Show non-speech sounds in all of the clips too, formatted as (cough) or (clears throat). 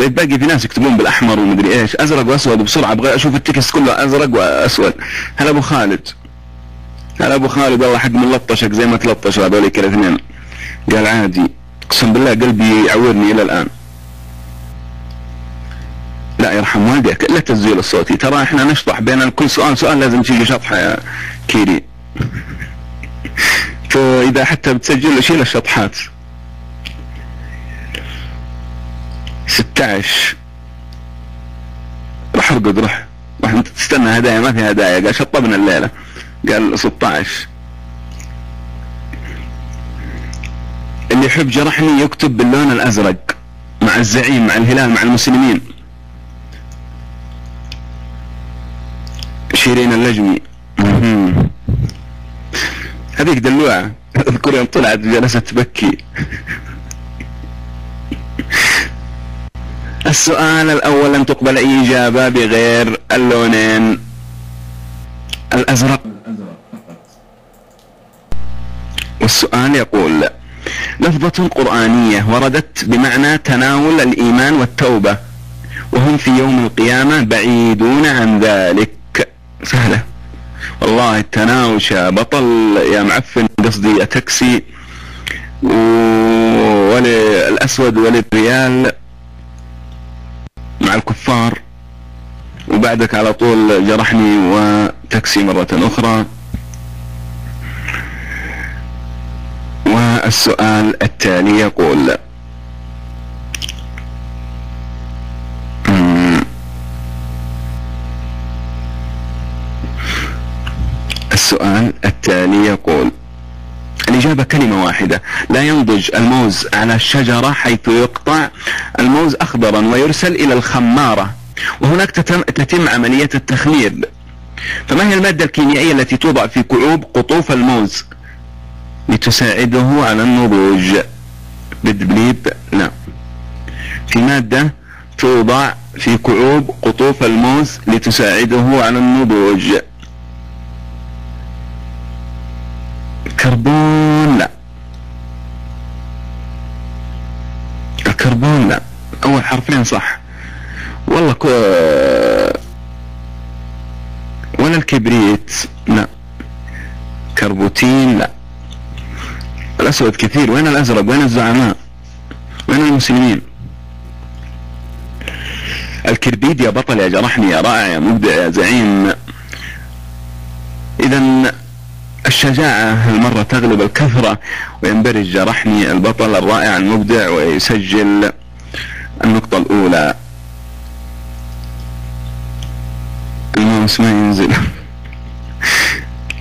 طيب باقي في ناس يكتبون بالأحمر ومدري إيش. أزرق وأسود بسرعة أبغى أشوف التكست كله. أزرق وأسود. هلا أبو خالد. هلا أبو خالد والله حق ملطشك زي ما تلطشوا هذوليك الاثنين قال عادي أقسم بالله قلبي يعورني إلى الآن. لا يرحم والديك الا التسجيل الصوتي ترى إحنا نشطح بين كل سؤال سؤال لازم تيجي شطحة يا كيري. (laughs) فإذا حتى بتسجل شيل الشطحات. 16 روح ارقد روح. روح انت تستنى هدايا ما في هدايا. قال شطبنا الليلة. قال 16 اللي يحب جرحني يكتب باللون الأزرق مع الزعيم مع الهلال مع المسلمين. شيرين اللجمي. هذيك دلوعة. (laughs) أذكر يوم طلعت جلست تبكي. السؤال الأول لم تقبل أي إجابة بغير اللونين. الأزرق. والسؤال يقول لفظة قرآنية وردت بمعنى تناول الإيمان والتوبة وهم في يوم القيامة بعيدون عن ذلك. سهلة. والله التناوش يا بطل يا معفن قصدي تاكسي وللأسود وللريال. مع الكفار وبعدك على طول جرحني وتاكسي مرة أخرى. والسؤال التالي يقول السؤال التالي يقول الإجابة كلمة واحدة. لا ينضج الموز على الشجرة حيث يقطع. الموز أخضرا ويرسل إلى الخمارة. وهناك تتم, تتم عملية التخمير. فما هي المادة الكيميائية التي توضع في كعوب قطوف الموز؟ لتساعده على النضوج. بدبليب لا. في مادة توضع في كعوب قطوف الموز لتساعده على النضوج. الكربون. لا. الكربون لا. أول حرفين صح. والله كو... ولا الكبريت لا. كربوتين لا. الاسود كثير. وين الأزرق؟ وين الزعماء؟ وين المسلمين؟ الكربيد يا بطل يا جرحني يا رائع يا مبدع يا زعيم. اذا الشجاعة هالمرة تغلب الكثرة وينبرج جرحني البطل الرائع المبدع ويسجل النقطة الأولى. الماوس ما ينزل.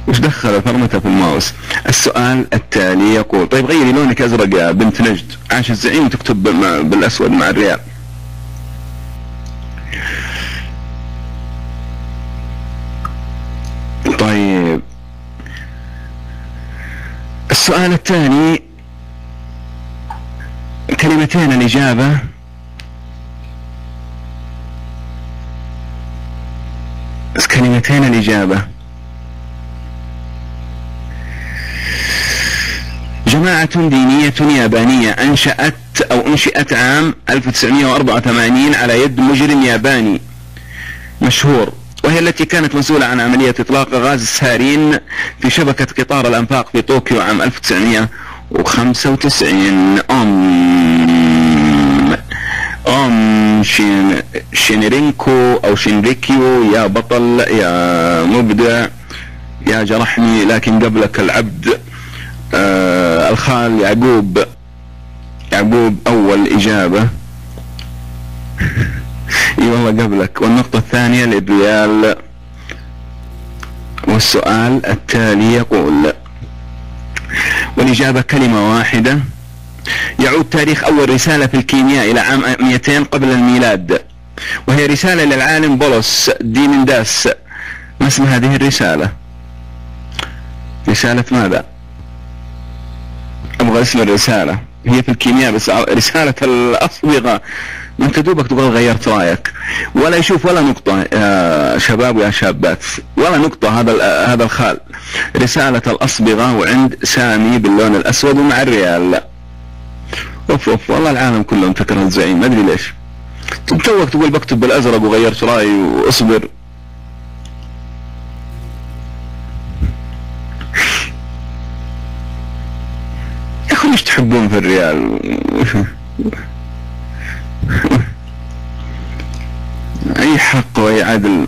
وش دخل فرمته في الماوس؟ السؤال التالي يقول طيب غيري لونك أزرق يا بنت نجد؟ عاش الزعيم تكتب بالأسود مع الريال طيب السؤال الثاني كلمتين الإجابة. كلمتين الإجابة. جماعة دينية يابانية أنشأت أو أنشئت عام 1984 على يد مجرم ياباني مشهور. وهي التي كانت مسؤولة عن عملية إطلاق غاز السارين في شبكة قطار الأنفاق في طوكيو عام 1995 أوم. أوم شين شينرينكو أو شينريكيو يا بطل يا مبدع يا جرحني لكن قبلك العبد آه الخال يعقوب. يعقوب أول إجابة. (laughs) اي والله قبلك. والنقطة الثانية للريال والسؤال التالي يقول والإجابة كلمة واحدة. يعود تاريخ أول رسالة في الكيمياء إلى عام 200 قبل الميلاد وهي رسالة للعالم بولس ديمنداس ما اسم هذه الرسالة؟ رسالة ماذا؟ أبغى اسم الرسالة. هي في الكيمياء بس رسالة الأصبغة. انت دوبك تبغى غيرت رأيك. ولا يشوف ولا نقطة يا شباب ويا شابات. ولا نقطة هذا هذا الخال. رسالة الأصبغة وعند سامي باللون الأسود ومع الريال. أوف أوف والله العالم كله تكره الزعيم ما أدري ليش. توك تقول بكتب بالأزرق وغيرت رأيي وأصبر. يا أخي إيش تحبون في الريال؟ (laughs) (laughs) اي حق وأي عدل.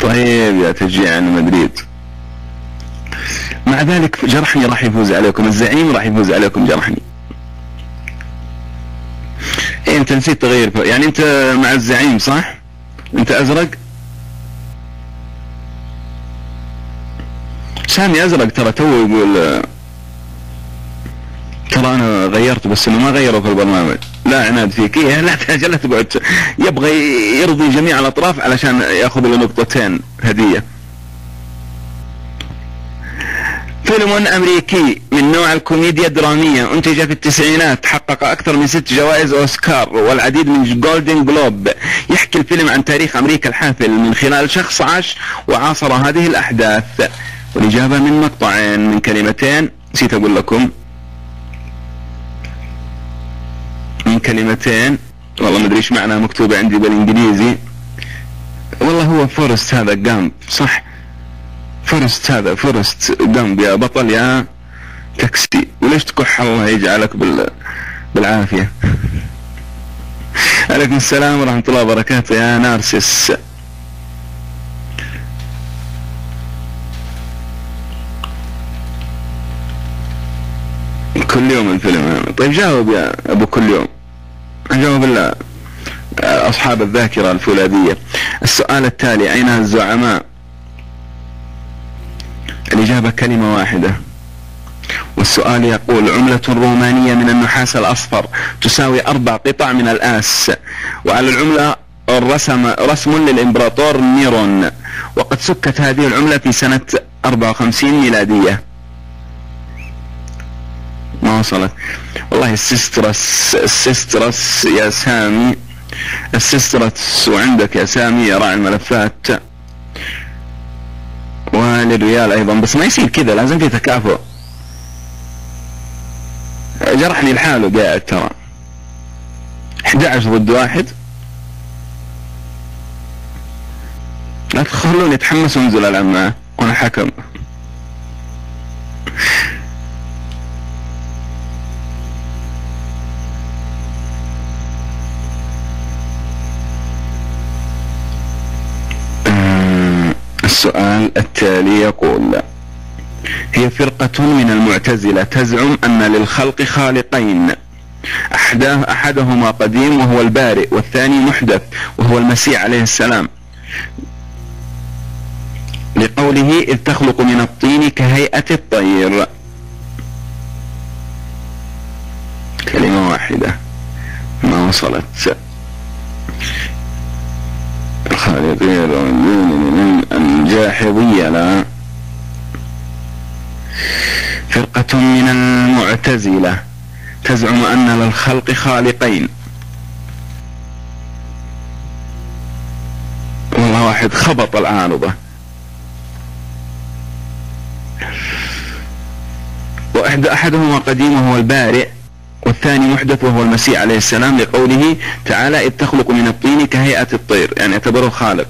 طيب يا تشجيع مدريد. مع ذلك جرحني راح يفوز عليكم. الزعيم راح يفوز عليكم جرحني. إيه أنت نسيت تغير. يعني أنت مع الزعيم صح؟ أنت أزرق؟ سامي أزرق ترى تو يقول ترى أنا غيرت بس إنه ما غيروا في البرنامج. لا عناد فيك. إيه لا لا تقعد. يبغى يرضي جميع الأطراف علشان يأخذ له نقطتين هدية. فيلم أمريكي من نوع الكوميديا الدرامية أنتج في التسعينات حقق أكثر من ست جوائز أوسكار والعديد من جولدن جلوب يحكي الفيلم عن تاريخ أمريكا الحافل من خلال شخص عاش وعاصر هذه الأحداث. والإجابة من مقطعين من كلمتين نسيت أقول لكم. من كلمتين. والله ما أدري إيش معناها مكتوبة عندي بالإنجليزي. والله هو فورست هذا جامب صح؟ فورست هذا فورست جامب يا بطل يا تاكسي. وليش تكح الله يجعلك بال بالعافية؟ (laughs) عليكم السلام ورحمة الله وبركاته يا نارسس كل يوم الفيلم. طيب جاوب يا أبو كل يوم. جاوب الله أصحاب الذاكرة الفولاذية. السؤال التالي أين الزعماء؟ الإجابة كلمة واحدة. والسؤال يقول عملة رومانية من النحاس الأصفر تساوي أربع قطع من الآس وعلى العملة رسم رسم للإمبراطور نيرون وقد سكت هذه العملة في سنة 54 ميلادية. ما وصلت. والله السيسترس السيسترس يا سامي. السيسترس وعندك يا سامي يا راعي الملفات. وللريال أيضا. بس ما يصير كذا لازم في تكافؤ. جرحني لحاله قاعد ترى. 11 ضد واحد. لا تخلوني أتحمس وأنزل ألعب معه. وأنا حكم. السؤال التالي يقول هي فرقة من المعتزلة تزعم أن للخلق خالقين. أحدهما قديم وهو البارئ والثاني محدث وهو المسيح عليه السلام. لقوله إذ تخلق من الطين كهيئة الطير. كلمة واحدة. ما وصلت؟ الخالقين الجاحظية لا. فرقة من المعتزلة تزعم أن للخلق خالقين. والله واحد خبط العارضة. وإحدى أحدهما قديم وهو البارئ والثاني محدث وهو المسيح عليه السلام لقوله تعالى إذ تخلق من الطين كهيئة الطير. يعني اعتبره خالق.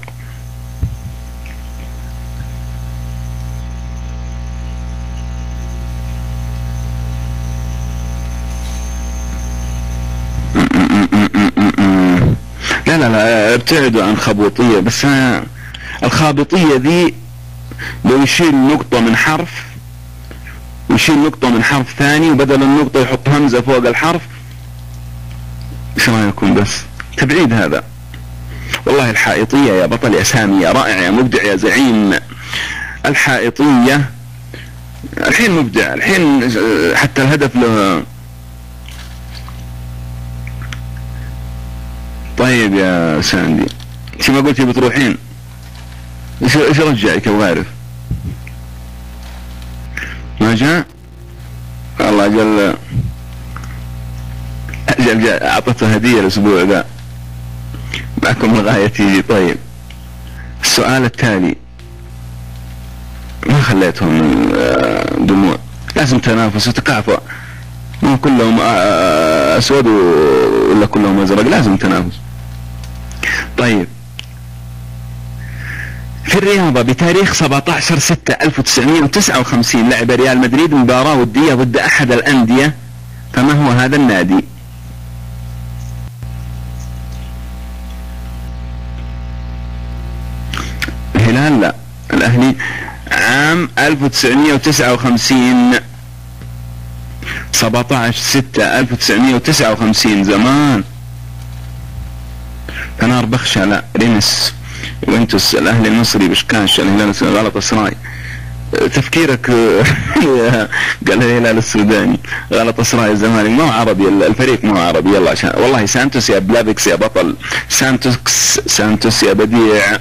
ابتعدوا عن خبوطية بس الخابطية ذي لو يشيل نقطة من حرف ويشيل نقطة من حرف ثاني وبدل النقطة يحط همزة فوق الحرف إيش رأيكم بس؟ تبعيد هذا. والله الحائطية يا بطل يا سامي يا رائع يا مبدع يا زعيم. الحائطية الحين مبدع الحين حتى الهدف له طيب يا ساندي. انت ما قلتي بتروحين؟ إيش إيش رجعك أبغى اعرف ما جاء؟ الله جل جل أعطته هدية الأسبوع ذا. معكم الغاية تيجي طيب. السؤال التالي. ما خليتهم دموع لازم تنافس وتكافؤ. مو كلهم أسود ولا كلهم أزرق؟ لازم تنافس. طيب. في الرياضة بتاريخ 17 6 1959 لعب ريال مدريد مباراة ودية ضد أحد الأندية فما هو هذا النادي؟ الهلال لا الأهلي عام 1959 17 6 1959 زمان. فنار بخشة لا رينس يوفنتوس الأهلي المصري بشكاش الهلال غلطة سراي. تفكيرك (laughs) قال الهلال السوداني غلطة سراي الزمالك. ما هو عربي الفريق ما هو عربي. يلا عشان والله سانتوس يا بلافيكس يا بطل. سانتوس سانتوس يا بديع.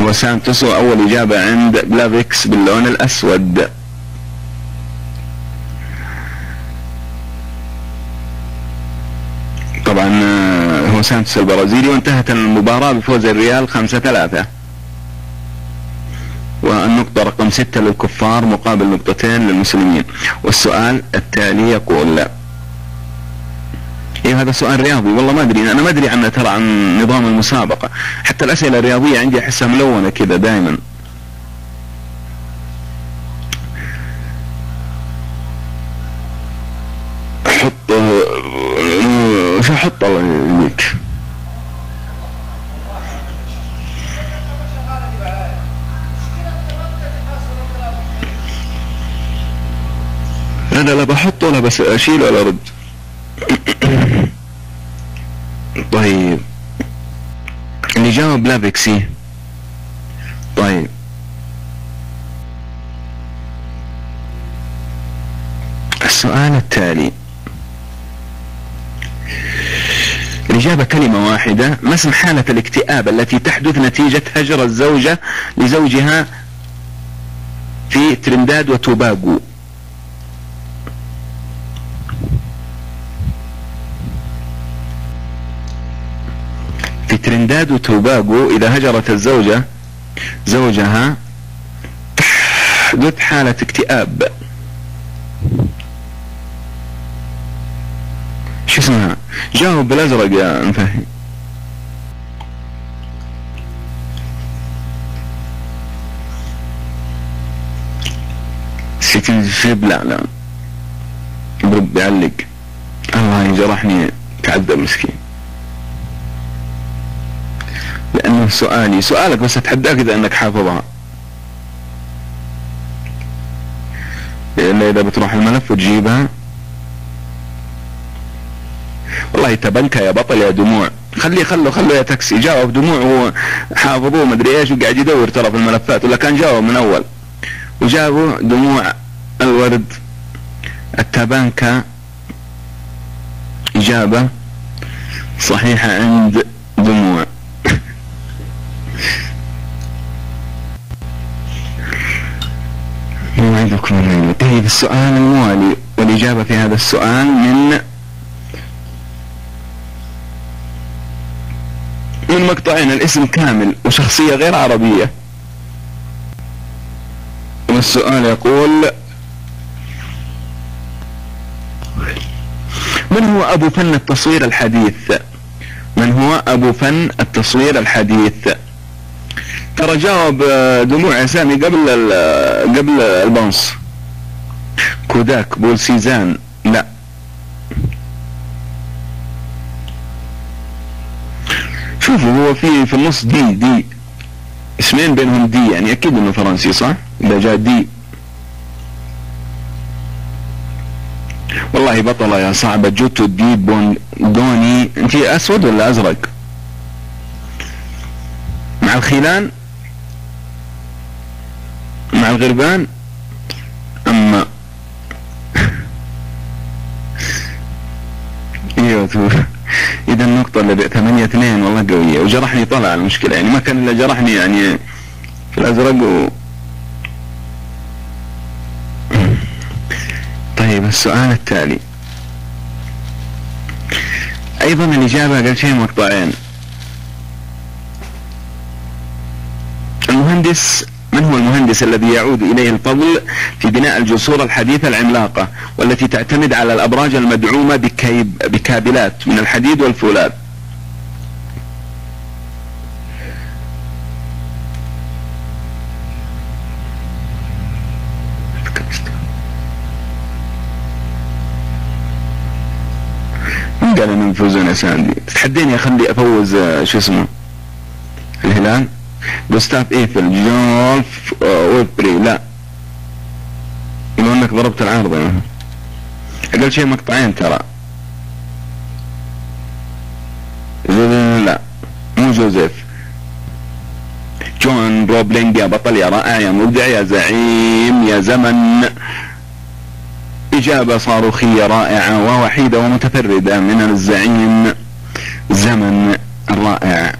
هو سانتوس أول إجابة عند بلافيكس باللون الأسود. طبعا هو سانتوس البرازيلي وانتهت المباراة بفوز الريال خمسة ثلاثة. والنقطة رقم ستة للكفار مقابل نقطتين للمسلمين. والسؤال التالي يقول إيه هذا سؤال رياضي؟ والله ما أدري. أنا ما أدري عنه ترى عن نظام المسابقة. حتى الأسئلة الرياضية عندي أحسها ملونة كذا دائما حط شو يهديك أنا لا بحط ولا بس أشيل ولا أرد. (coughs) طيب. اللي جاوب لا بيكسي. طيب. السؤال التالي. الإجابة كلمة واحدة ما اسم حالة الاكتئاب التي تحدث نتيجة هجر الزوجة لزوجها في ترنداد وتوباغو؟ في ترنداد وتوباغو إذا هجرت الزوجة زوجها تحدث حالة اكتئاب. شو اسمها؟ جاوب بالأزرق يا مفهم سيتي شيب لا لا بيعلق الله جرحني تعذب مسكين. لأنه سؤالي. سؤالك بس اتحداك اذا أنك حافظها الا إذا بتروح الملف وتجيبها والله تبنك يا بطل يا دموع. خليه خلوا خلوا يا تاكسي. جاوب دموع هو حافظوه مدري إيش وقاعد يدور ترى في الملفات ولا كان جاوب من أول. وجابوا دموع الورد. التبانكا إجابة صحيحة عند دموع. (laughs) موعدكم طيب السؤال الموالي. والإجابة في هذا السؤال من من مقطعين الاسم كامل وشخصية غير عربية. والسؤال يقول من هو أبو فن التصوير الحديث؟ من هو أبو فن التصوير الحديث؟ ترى جاوب دموع سامي قبل قبل البنص. كوداك بول سيزان لا. شوفوا هو في في النص دي دي. اسمين بينهم دي يعني أكيد إنه فرنسي صح؟ إذا جاء دي. والله بطلة يا صعبة جوتو دي بون دوني. أنت أسود ولا أزرق؟ مع الخيلان؟ مع الغربان؟ أما (laughs) إيوه اللي ثمانية اثنين والله قوية. وجرحني طلع المشكلة. يعني ما كان إلا جرحني يعني في الأزرق و... طيب السؤال التالي. أيضا الإجابة قال شيء مقطعين. المهندس من من هو المهندس الذي يعود إليه الفضل في بناء الجسور الحديثة العملاقة والتي تعتمد على الأبراج المدعومة بكيب بكابلات من الحديد والفولاذ يا ساندي تتحديني اخلي أفوز آه، شو اسمه؟ الهلال؟ جوستاف ايفل جولف آه، ويبري لا. يقول إنك ضربت العارضة. أقل شيء مقطعين ترى. لا. مو جوزيف. جون روبلينج يا بطل يا رائع يا مبدع يا زعيم يا زمن. إجابة صاروخية رائعة ووحيدة ومتفردة من الزعيم. زمن الرائع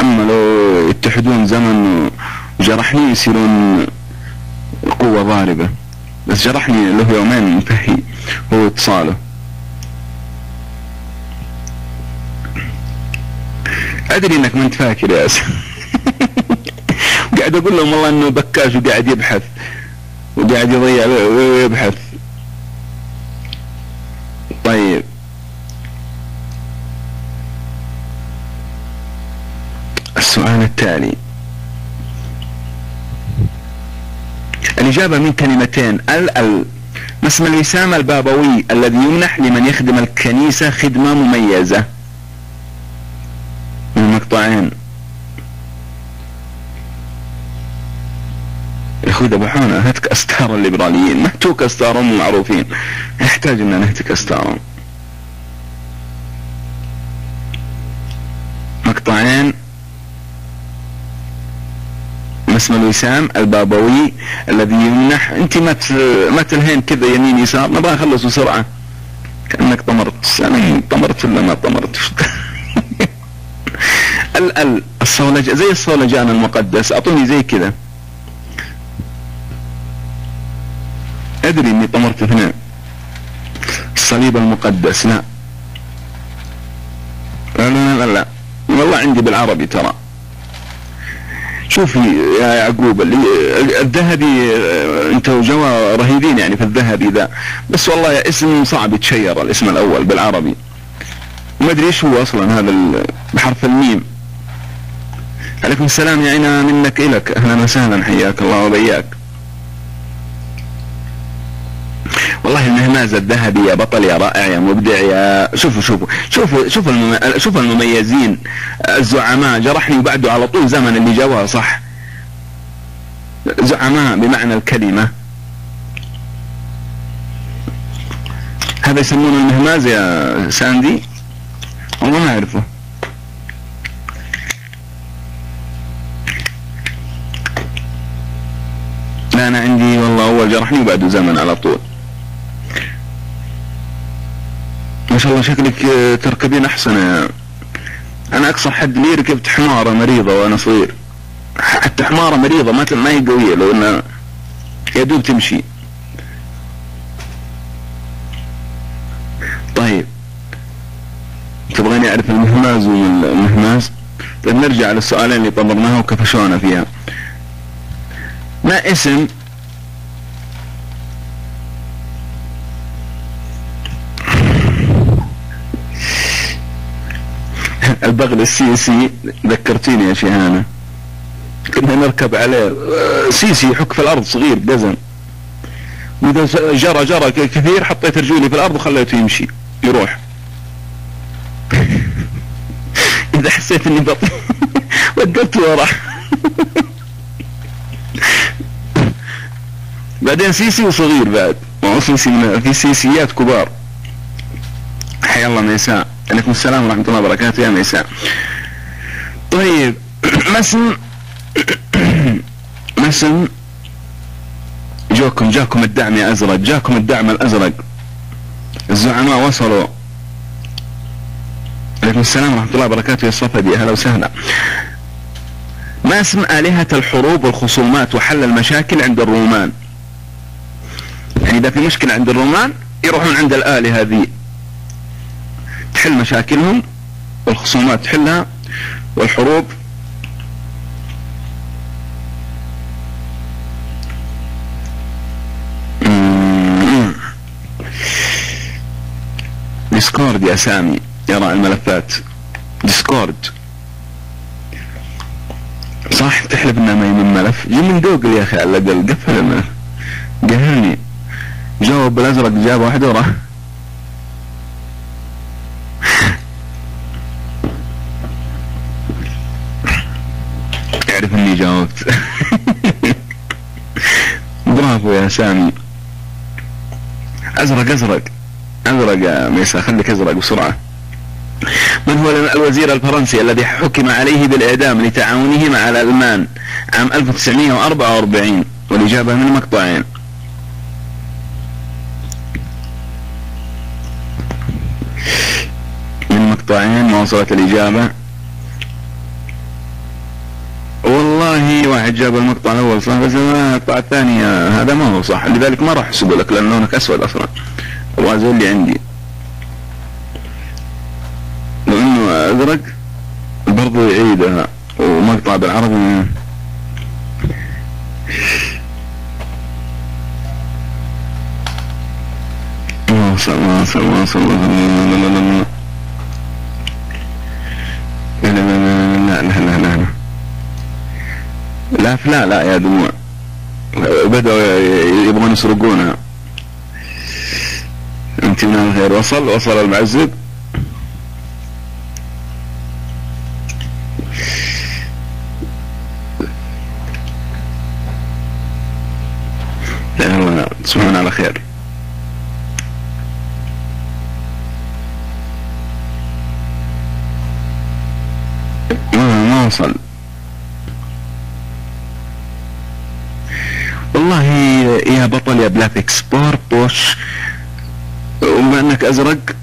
أما لو يتحدون زمن وجرحني يصيرون قوة ضاربة. بس جرحني له يومين منتهي هو اتصاله. أدري إنك ما أنت فاكر يا اسف (laughs) قاعد أقول لهم والله إنه بكاش وقاعد يبحث. وقاعد يضيع ويبحث طيب. السؤال التالي. الإجابة من كلمتين. ال ال ما اسم الوسام البابوي الذي يمنح لمن يخدم الكنيسة خدمة مميزة؟ من يا أخوي ذبحونا هتك استار الليبراليين محتوك استارهم معروفين. يحتاج إن نهتك استارهم مقطعين. اسم الوسام البابوي الذي يمنح. أنت ما ما تلهين كذا يمين يسار. نبغى نخلص بسرعة. كأنك طمرت. أنا طمرت ولا ما طمرت. (laughs) ال ال الصولج زي الصولجان المقدس. أعطوني زي كذا. أدري إني طمرت اثنين الصليب المقدس لا. لا لا لا, لا. والله عندي بالعربي ترى. شوفي يا يعقوب الذهبي أنت وجوا رهيبين يعني في الذهبي ذا. بس والله اسم صعب يتشير الاسم الأول بالعربي. ما أدري إيش هو أصلا هذا بحرف الميم. عليكم السلام يا عينا منك إلك. أهلا وسهلا حياك الله وبياك. والله المهماز الذهبي يا بطل يا رائع يا مبدع يا شوفوا شوفوا شوفوا شوفوا المم... شوفوا المميزين الزعماء جرحني وبعده على طول زمن اللي جابها صح؟ زعماء بمعنى الكلمة. هذا يسمونه المهماز يا ساندي؟ والله ما أعرفه. لا أنا عندي والله أول جرحني وبعده زمن على طول. ما شاء الله شكلك آه، تركبين أحسن أنا أقصى حد لي ركبت حمارة مريضة وأنا صغير. حتى حمارة مريضة ما ما هي قوية لو إنها يا دوب تمشي. طيب. تبغاني أعرف المهماز والمهماز؟ طيب نرجع للسؤالين اللي طبرناها وكفشونا فيها. ما اسم البغل السيسي ذكرتيني يا شيهانة كنا نركب عليه سيسي يحك في الأرض صغير دزن. وإذا جرى جرى كثير حطيت رجولي في الأرض وخليته يمشي يروح. (laughs) إذا حسيت إني بطل (laughs) ودلت ورا. (laughs) بعدين سيسي وصغير بعد. ما في في سيسيات كبار. حيا الله ميساء عليكم السلام ورحمة الله وبركاته يا ميساء طيب (clears throat) مسم مسم (clears throat) جوكم جاكم الدعم يا أزرق جاكم الدعم الأزرق. الزعماء وصلوا. عليكم السلام ورحمة الله وبركاته يا صفدي أهلا وسهلا. ما اسم آلهة الحروب والخصومات وحل المشاكل عند الرومان؟ يعني إذا في مشكلة عند الرومان يروحون عند الآلهة ذي. تحل مشاكلهم والخصومات تحلها والحروب ديسكورد يا سامي يرى الملفات. ديسكورد. صح تحلف إنه ما يمن ملف. يمين جوجل يا أخي على الأقل قفل الملف. قهرني. جاوب بالأزرق جاب واحد وراه يعرف إني جاوبت؟ (laughs) برافو يا سامي أزرق أزرق. أزرق يا ميسا خليك أزرق بسرعة. من هو الوزير الفرنسي الذي حكم عليه بالإعدام لتعاونه مع الألمان عام 1944 والإجابة من مقطعين. من مقطعين ما وصلت الإجابة والله واحد جاب المقطع الأول صح؟ بس المقطع الثاني هذا ما هو صح. لذلك ما راح أحسب لك لأن لونك أسود أصلا. زي اللي عندي. ازرق برضو يعيدها ومقطع بالعربي ما وصل ما وصل ما وصل. لا. لا لا لا لا لا لا. لا لا يا دموع. بدأوا يبغون يسرقونها. أنت من الخير. وصل وصل المعزب. ازرق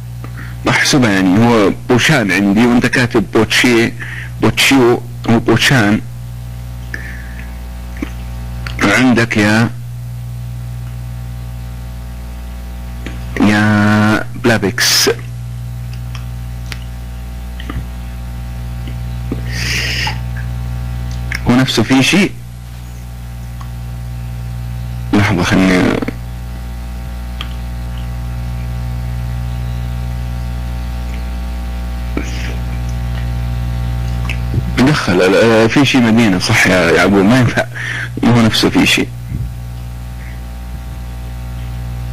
احسبها يعني. هو بوشان عندي وأنت كاتب بوتشي بوتشيو هو بوشان. عندك يا يا بلابكس. هو نفسه في شيء؟ لحظة خليني دخل في شيء مدينة صح يا يعقوب؟ ما ينفع. هو نفسه في شيء.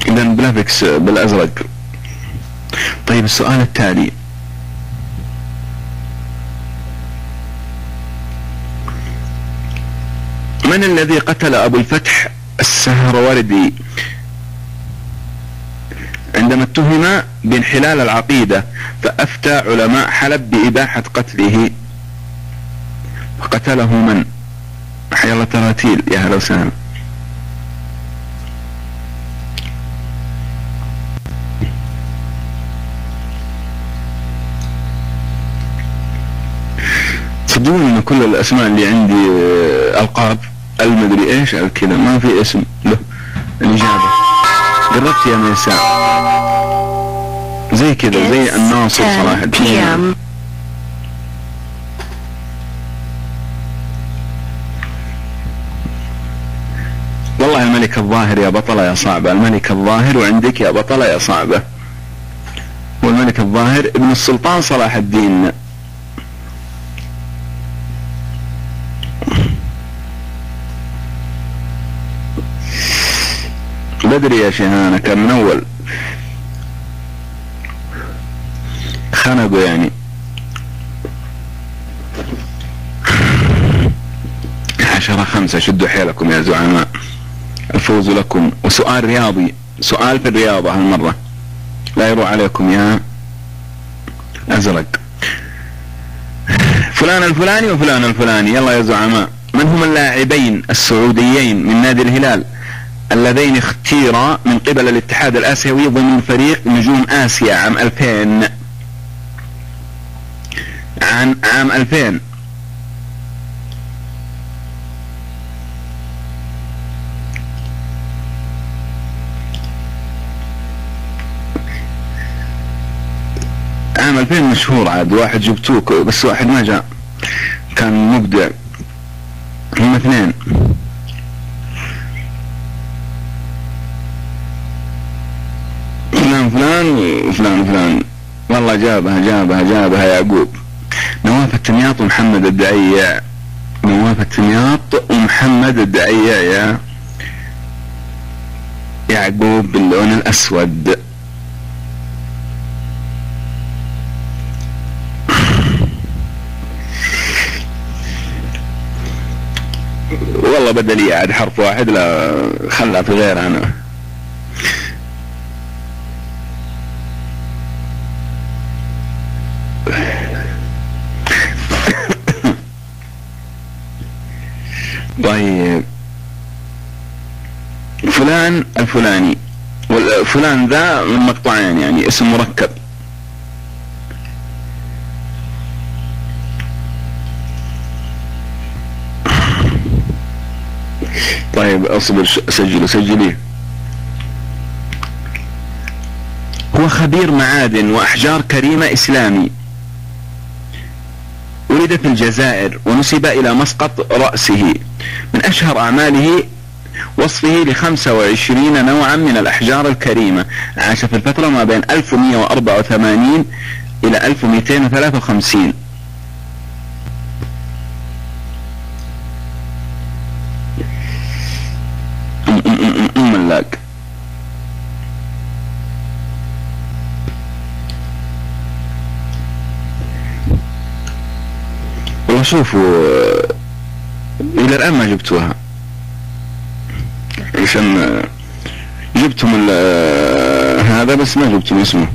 اذا بلافكس بالأزرق. طيب السؤال التالي. من الذي قتل أبو الفتح السهروردي عندما اتهم بانحلال العقيدة فأفتى علماء حلب بإباحة قتله؟ فقتله من؟ حي الله تراتيل يا هلا وسهلا. تصدقون إن كل الأسماء اللي عندي آه، ألقاب المدري إيش كذا ما في اسم له الإجابة. قربت يا ميساء. زي كذا زي الناصر صراحة. والله الملك الظاهر يا بطلة يا صعبة. الملك الظاهر وعندك يا بطلة يا صعبة. والملك الظاهر ابن السلطان صلاح الدين. بدري يا شيخانا كان من أول؟ خنقوا يعني. عشرة خمسة شدوا حيلكم يا زعماء. الفوز لكم. وسؤال رياضي. سؤال في الرياضة هالمرة. لا يروح عليكم يا أزرق. فلان الفلاني وفلان الفلاني. يلا يا زعماء. من هم اللاعبين السعوديين من نادي الهلال اللذين اختيرا من قبل الاتحاد الآسيوي ضمن فريق نجوم آسيا عام 2000 عن عام 2000 2000 مشهور عاد واحد جبتوه بس واحد ما جاء. كان مبدع. هم اثنين. فلان وفلان وفلان والله جابها جابها جابها يعقوب نواف التمياط ومحمد الدعية. نواف التمياط ومحمد الدعية يا يعقوب باللون الأسود. والله بدل عاد حرف واحد لا خلها في غير أنا. (coughs) طيب. فلان الفلاني فلان ذا من مقطعين يعني اسم مركب. طيب أصبر سجلوا سجلي هو خبير معادن وأحجار كريمة إسلامي. ولد في الجزائر ونسب إلى مسقط رأسه. من أشهر أعماله وصفه ل 25 نوعا من الأحجار الكريمة. عاش في الفترة ما بين 1184 إلى 1253 ملاك. والله شوفوا إلى الآن ما جبتوها. عشان جبتم هذا بس ما جبتم اسمه.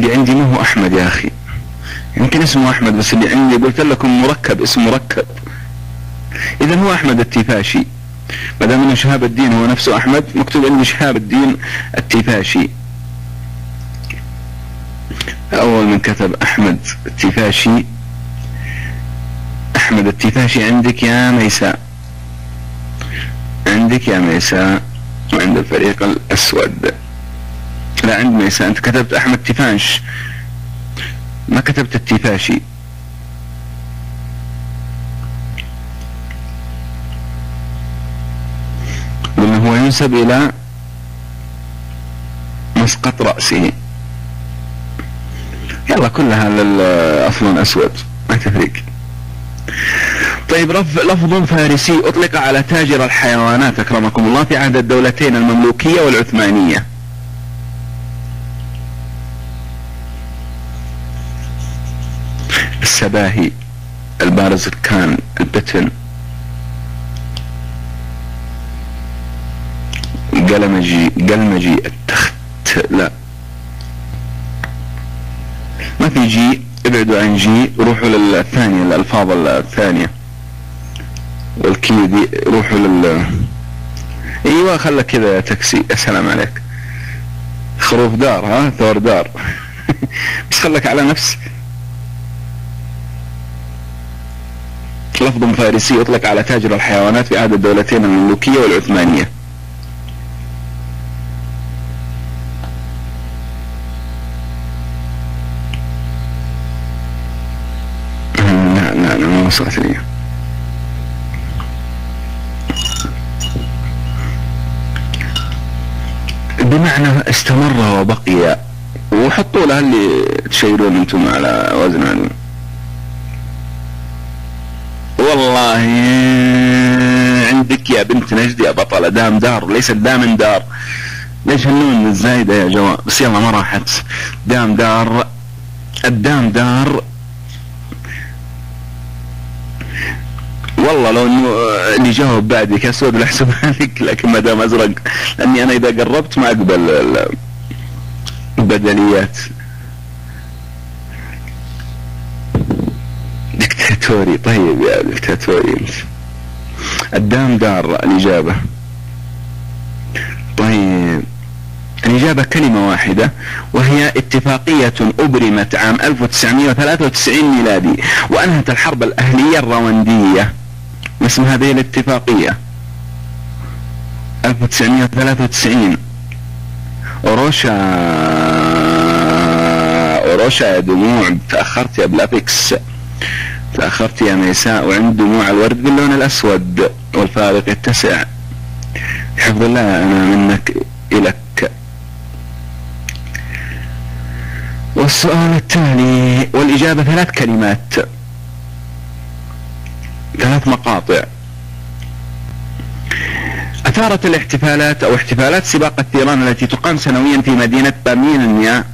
اللي عندي ما هو أحمد يا أخي. يمكن اسمه أحمد بس اللي عندي قلت لكم مركب اسم مركب. اذا هو أحمد التيفاشي. ما دام إنه شهاب الدين هو نفسه أحمد مكتوب عندي شهاب الدين التيفاشي. أول من كتب أحمد التيفاشي. أحمد التيفاشي عندك يا ميساء عندك يا ميساء وعند الفريق الأسود. عند ميساء أنت كتبت أحمد تيفانش. ما كتبت التيفاشي؟ لأنه هو ينسب إلى مسقط رأسه. يلا كلها للأصل أسود. ما تفرق. طيب لفظ فارسي أطلق على تاجر الحيوانات أكرمكم الله في عهد الدولتين المملوكية والعثمانية. السباهي البارز الكان البتن. قلمجي قلمجي التخت لا. ما في جي ابعدوا عن جي روحوا للثانية الألفاظ الثانية. والكي دي روحوا لل أيوه خلك كذا يا تاكسي. السلام عليك. خروف دار ها؟ ثور دار. (laughs) بس خلك على نفس. لفظ فارسي يطلق على تاجر الحيوانات في عهد الدولتين المملوكية والعثمانية. وصلت لي بمعنى استمر وبقي وحطوا لها اللي تشيرون أنتم على وزن والله عندك يا بنت نجد يا بطلة دام دار ليست دام دار. ليش هالنون الزايدة يا جواب بس يلا ما راحت. دام دار الدام دار. والله لو إنه اللي جاوب بعدك اسود لحسبها لك لكن ما دام أزرق لأني أنا إذا قربت ما أقبل البدليات. دكتاتوري طيب يا دكتاتوري الدام دار الإجابة. طيب. الإجابة كلمة واحدة وهي اتفاقية أبرمت عام 1993 ميلادي وأنهت الحرب الأهلية الرواندية. اسم هذه الاتفاقية؟ 1993 أوروشا. أوروشا يا دموع تأخرت يا بلافيكس تأخرت يا ميساء وعند دموع الورد باللون الأسود والفارق يتسع حفظ الله أنا منك إلك والسؤال التالي والإجابة ثلاث كلمات. ثلاث مقاطع. أثارت الاحتفالات أو احتفالات سباق الثيران التي تقام سنويا في مدينة بامينيا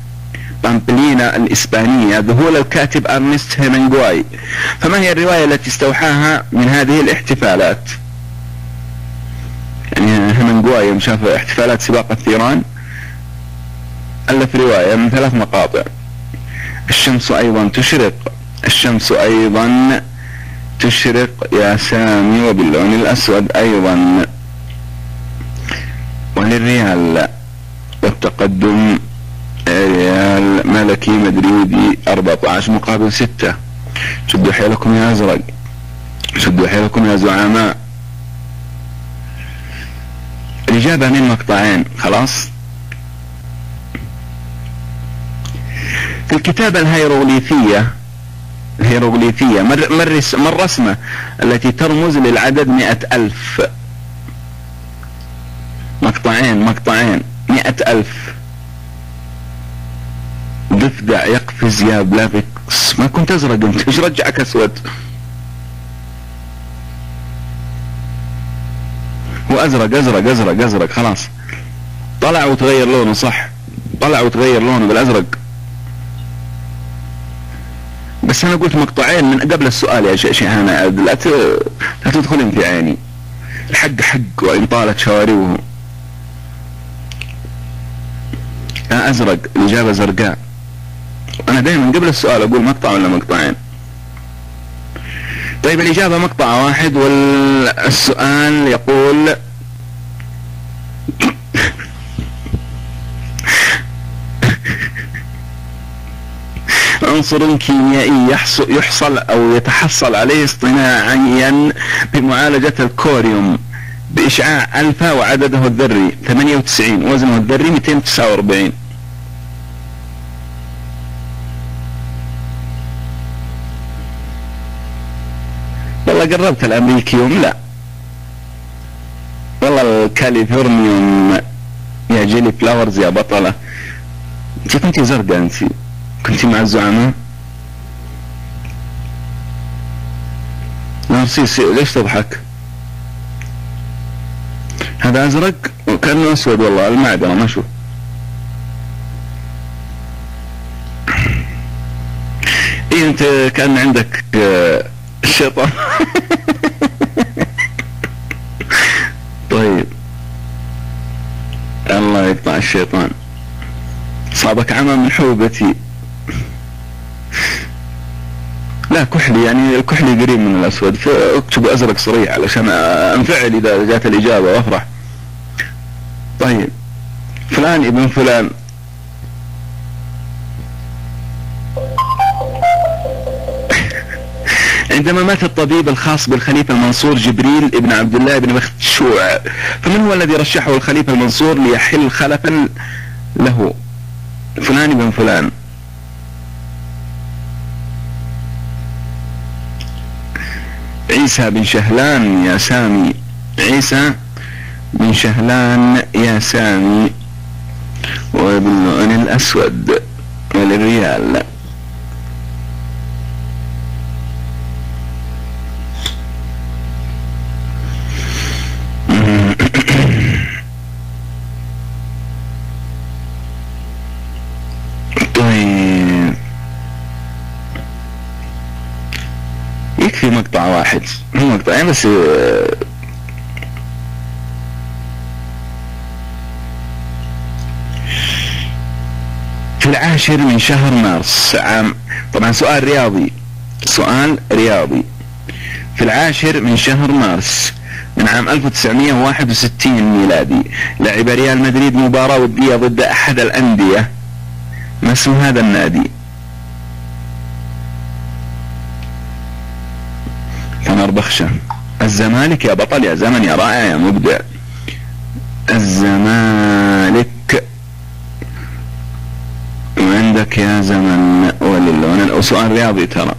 بامبلينا الإسبانية ذهول الكاتب أرنست هيمنغواي. فما هي الرواية التي استوحاها من هذه الاحتفالات؟ يعني هيمنغواي يوم شاف احتفالات سباق الثيران ألف رواية من ثلاث مقاطع. الشمس أيضا تشرق الشمس أيضا تشرق يا سامي وباللون الأسود أيضا. وللريال والتقدم. ريال ملكي مدريدي 14 مقابل 6 شدوا حيلكم يا أزرق. شدوا حيلكم يا زعماء. الإجابة من مقطعين خلاص؟ في الكتابة الهيروغليفية الهيروغليفية ما الرسمة التي ترمز للعدد مئة ألف. مقطعين مقطعين مئة ألف. ضفدع يقفز يا بلافكس ما كنت أزرق أنت إيش رجعك أسود؟ هو أزرق أزرق أزرق خلاص. طلع وتغير لونه صح. طلع وتغير لونه بالأزرق. بس أنا قلت مقطعين من قبل السؤال يا شيخنا لا لا تدخلين في عيني. الحق حق وإن طالت شواربه. أزرق الإجابة زرقاء. أنا دائما قبل السؤال أقول مقطع ولا مقطعين؟ طيب الإجابة مقطع واحد والسؤال يقول (laughs) عنصر كيميائي يحصل أو يتحصل عليه اصطناعيا بمعالجة الكوريوم بإشعاع ألفا وعدده الذري 98 وزنه الذري 249 قربت الأمريكيوم لا. والله الكاليفورنيوم يا جيلي فلاورز يا بطلة. انت كنتي زرقاء انت؟ كنتي مع الزعماء؟ نارسيس ليش تضحك؟ هذا أزرق وكأنه أسود والله المعدنه ما أشوف إيه انت كأن عندك الشيطان. طيب. الله يقطع الشيطان. صابك عمى من حوبتي. لا كحلي يعني الكحلي قريب من الأسود. فاكتب ازرق صريح علشان أنفعل إذا جات الإجابة وأفرح. طيب. فلان ابن فلان. عندما مات الطبيب الخاص بالخليفة المنصور جبريل ابن عبد الله بن مخشوع فمن هو الذي رشحه الخليفة المنصور ليحل خلفا له؟ فلان بن فلان. عيسى بن شهلان يا سامي. عيسى بن شهلان يا سامي. وباللون الأسود وللريال. واحد. مو مقطعين بس آه، في العاشر من شهر مارس عام طبعا سؤال رياضي سؤال رياضي. في العاشر من شهر مارس من عام 1961 ميلادي لعب ريال مدريد مباراة ودية ضد أحد الأندية. ما اسم هذا النادي؟ بخشة. الزمالك يا بطل يا زمن يا رائع يا مبدع. الزمالك وعندك يا زمن وللون وسؤال رياضي ترى.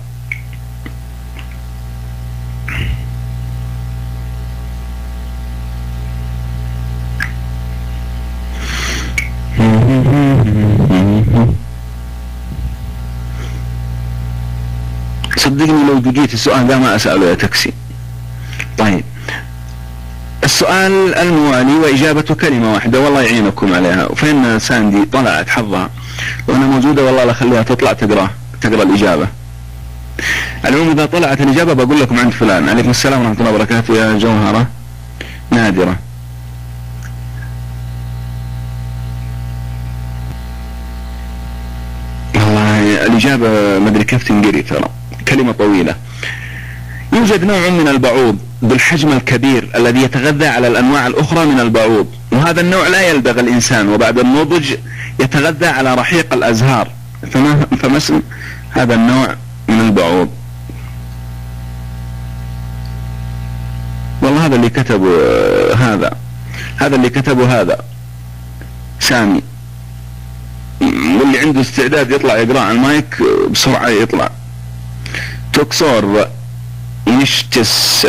بقيت السؤال ده ما أسأله يا تاكسي. طيب. السؤال الموالي واجابته كلمة واحدة والله يعينكم عليها. وفين ساندي طلعت حظها. وأنا موجودة والله لا خليها تطلع تقرأ تقرأ الإجابة. العموم إذا طلعت الإجابة بقول لكم عند فلان. عليكم السلام ورحمة الله وبركاته يا جوهرة. نادرة. والله الإجابة ما أدري كيف تنقري ترى. كلمة طويلة. يوجد نوع من البعوض بالحجم الكبير الذي يتغذى على الأنواع الأخرى من البعوض وهذا النوع لا يلدغ الإنسان وبعد النضج يتغذى على رحيق الأزهار. فما (laughs) فما هذا النوع من البعوض؟ والله هذا اللي كتبه هذا. هذا اللي كتبه هذا. سامي. واللي عنده استعداد يطلع يقرأ على المايك بسرعة يطلع. توكسور يشتس.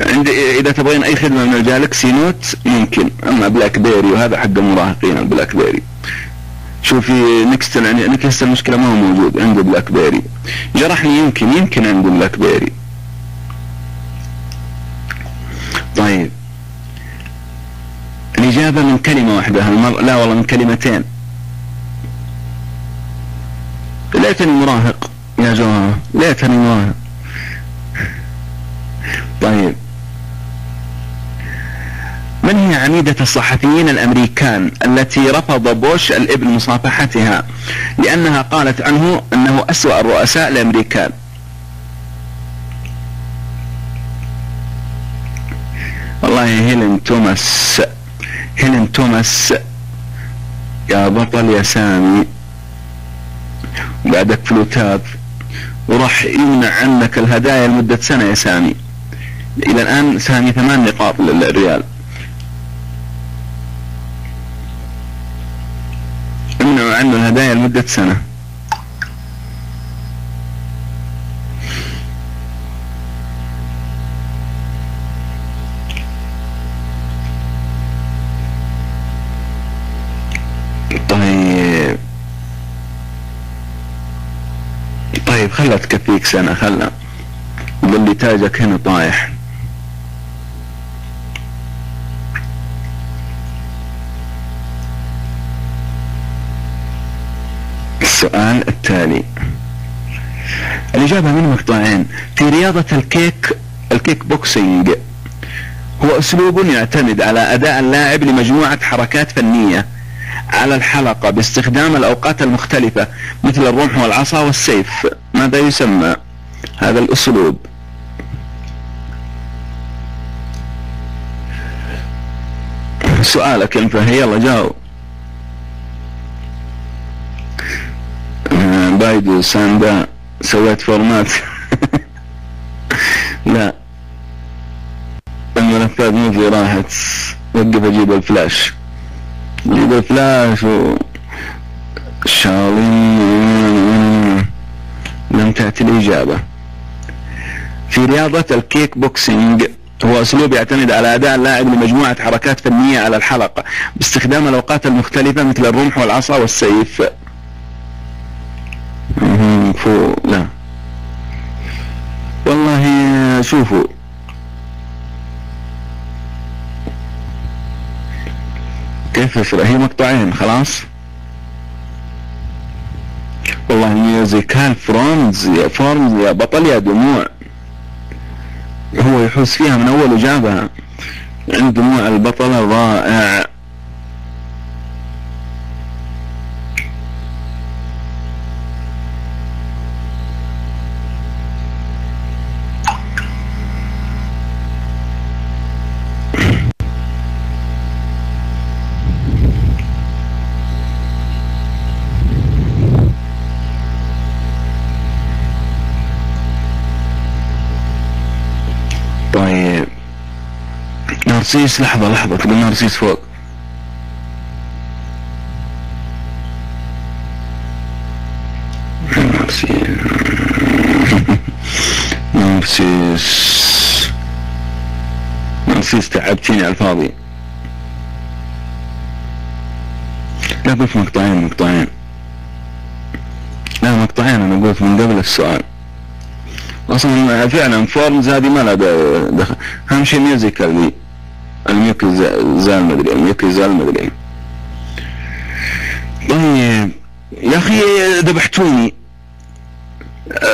عندي إذا تبغين أي خدمة من الجالكسي نوت ممكن. أما بلاك بيري وهذا حق المراهقين البلاك بيري شوفي next يعني next المشكلة ما هو موجود عنده بلاك بيري جرحني يمكن يمكن عنده بلاك بيري طيب. الإجابة من كلمة واحدة هالمرة لا والله من كلمتين. ليتني مراهق يا جماعة ليتني مراهق. طيب. من هي عميدة الصحفيين الأمريكان التي رفض بوش الإبن مصافحتها؟ لأنها قالت عنه أنه أسوأ الرؤساء الأمريكان والله هيلين توماس هيلين توماس. يا بطل يا سامي. بعدك فلوتات وراح يمنع عنك الهدايا لمدة سنة يا سامي. إلى الآن سامي ثمان نقاط للريال. امنعوا عنه الهدايا لمدة سنة. خلها تكفيك سنة خلها اللي تاجك هنا طايح. السؤال التالي. الإجابة من مقطعين. في رياضة ال kick ال kickboxing هو أسلوب يعتمد على أداء اللاعب لمجموعة حركات فنية على الحلقة باستخدام الأوقات المختلفة مثل الرمح والعصا والسيف. ماذا يسمى هذا الأسلوب؟ سؤالك انت يلا جاوب. بايدو ساندا سويت format. (laughs) لا. الملفات مو راحت. وقف أجيب الفلاش. جيب الفلاش و شالين لم تأتي الإجابة. في رياضة الكيك بوكسينج هو أسلوب يعتمد على أداء اللاعب لمجموعة حركات فنية على الحلقة باستخدام الأوقات المختلفة مثل الرمح والعصا والسيف. فو لا. والله شوفوا. كيف هي مقطعين خلاص؟ والله musical forms يا forms يا بطل يا دموع. هو يحوس فيها من أول وجابها عند دموع البطلة رائع نارسيس لحظة لحظة تقول نارسيس فوق. نارسيس نارسيس تعبتيني على الفاضي؟ لا بس مقطعين مقطعين. لا مقطعين أنا قلت من قبل السؤال. أصلا فعلا forms هذه ما لها دخل. أهم شيء musical دي. ال musical مدري ال musical مدري طيب يا أخي ذبحتوني.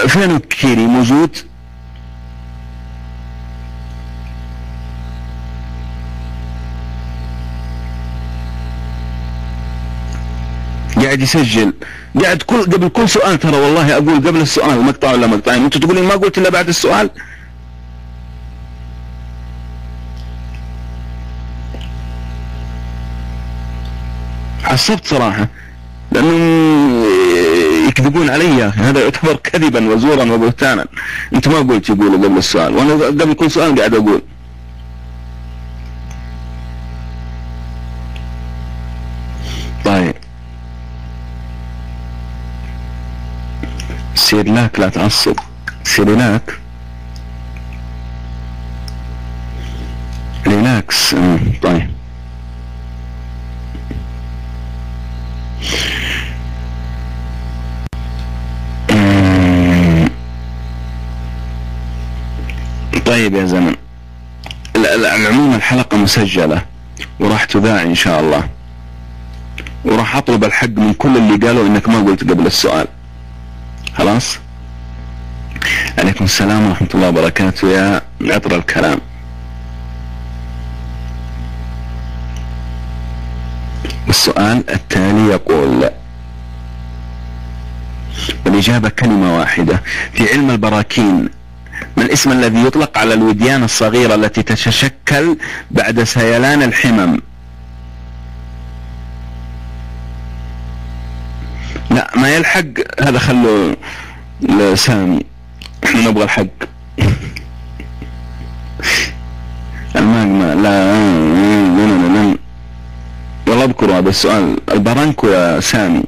فين كيري؟ موجود؟ قاعد يسجل. قاعد كل قبل كل سؤال ترى والله أقول قبل السؤال مقطع ولا مقطعين؟ أنتوا تقولين ما قلت إلا بعد السؤال؟ عصبت صراحة لأنهم يكذبون علي. هذا يعتبر كذبا وزورا وبهتانا. أنت ما قلت يقولوا قبل السؤال وأنا قبل كل سؤال قاعد أقول. طيب. سيرلاك لا تعصب. سيرلاك relax. طيب. طيب يا زمن. العموم الحلقة مسجلة وراح تذاع إن شاء الله. وراح أطلب الحق من كل اللي قالوا إنك ما قلت قبل السؤال. خلاص؟ عليكم السلام ورحمة الله وبركاته يا عطر الكلام. السؤال التالي يقول والإجابة كلمة واحدة. في علم البراكين الاسم الذي يطلق على الوديان الصغيرة التي تتشكل بعد سيلان الحمم. لا ما يلحق هذا خلوه لسامي. إحنا نبغى الحق. الماجما لا والله اذكر هذا السؤال. البرانكو يا سامي.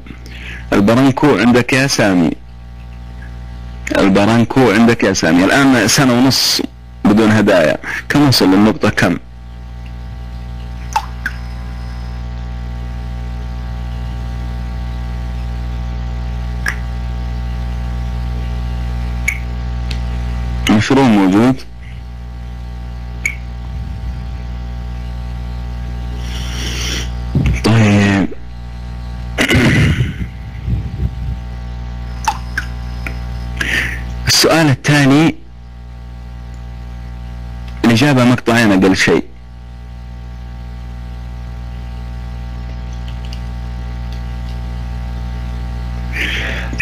البرانكو عندك يا سامي. البرانكو عندك يا سامي. الآن سنة ونص بدون هدايا. كم وصل للنقطة؟ كم؟ مشروع موجود.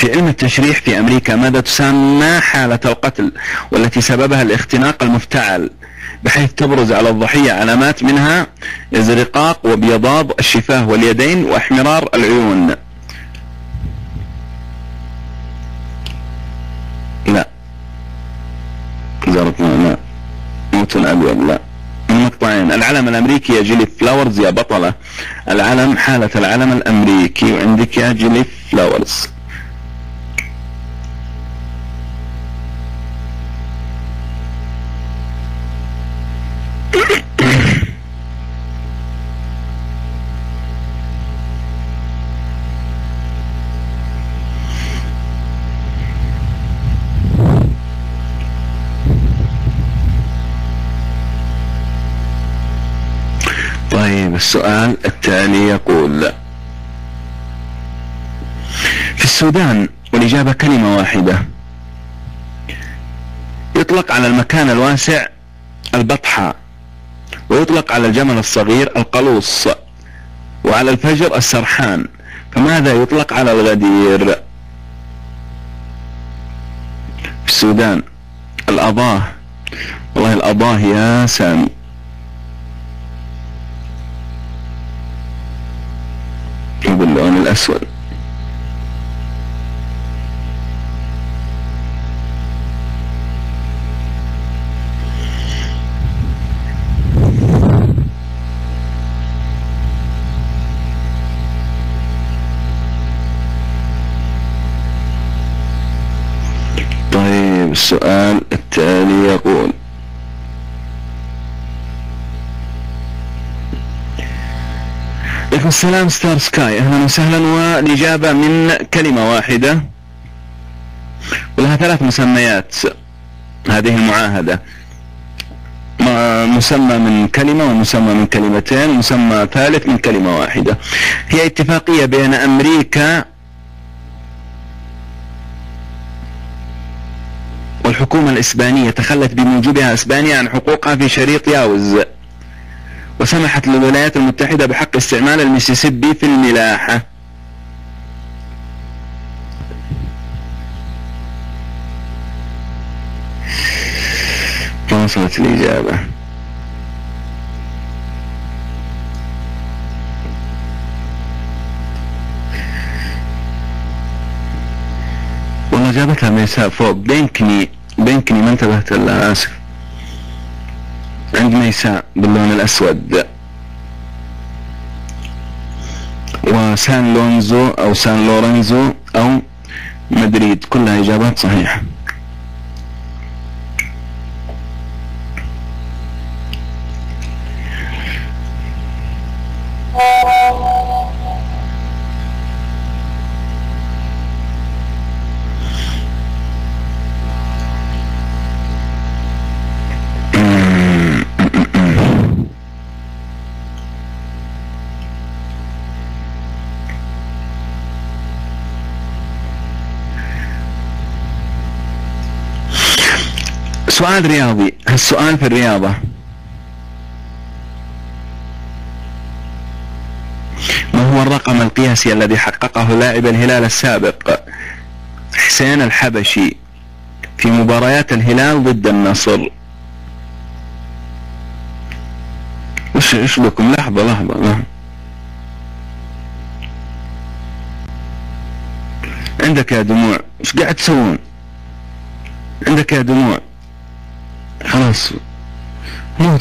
في علم التشريح في أمريكا ماذا تسمى حالة القتل والتي سببها الاختناق المفتعل بحيث تبرز على الضحية علامات منها ازرقاق وبيضاض الشفاه واليدين واحمرار العيون. لا. زرق لا موت أبيض. لا. المقطعين العلم الأمريكي يا جيلي فلاورز يا بطلة. العلم حالة العلم الأمريكي. وعندك يا جيلي فلاورز. التالي يقول في السودان والإجابة كلمة واحدة. يطلق على المكان الواسع البطحة ويطلق على الجمل الصغير القلوص وعلى الفجر السرحان. فماذا يطلق على الغدير؟ في السودان الأضاة. والله الأضاة يا سامي. باللون الأسود. طيب السؤال التالي يقول عليكم السلام ستار سكاي. أهلا وسهلا والإجابة من كلمة واحدة. ولها ثلاث مسميات. هذه المعاهدة. مسمى من كلمة ومسمى من كلمتين ومسمى ثالث من كلمة واحدة. هي اتفاقية بين أمريكا والحكومة الإسبانية تخلت بموجبها إسبانيا عن حقوقها في شريط ياوز. وسمحت للولايات المتحدة بحق استعمال الميسيسيبي في الملاحة. ما وصلت الإجابة. والله جابتها ميساء فوق. بينكني بينكني ما انتبهت لها آسف. عند ميساء باللون الأسود. وسان لونزو أو سان لورنزو أو مدريد كلها إجابات صحيحة. سؤال رياضي. السؤال في الرياضة. ما هو الرقم القياسي الذي حققه لاعب الهلال السابق؟ حسين الحبشي في مباريات الهلال ضد النصر. وش إيش بكم؟ لحظة لحظة لحظة عندك يا دموع. إيش قاعد تسوون؟ عندك يا دموع. خلاص مو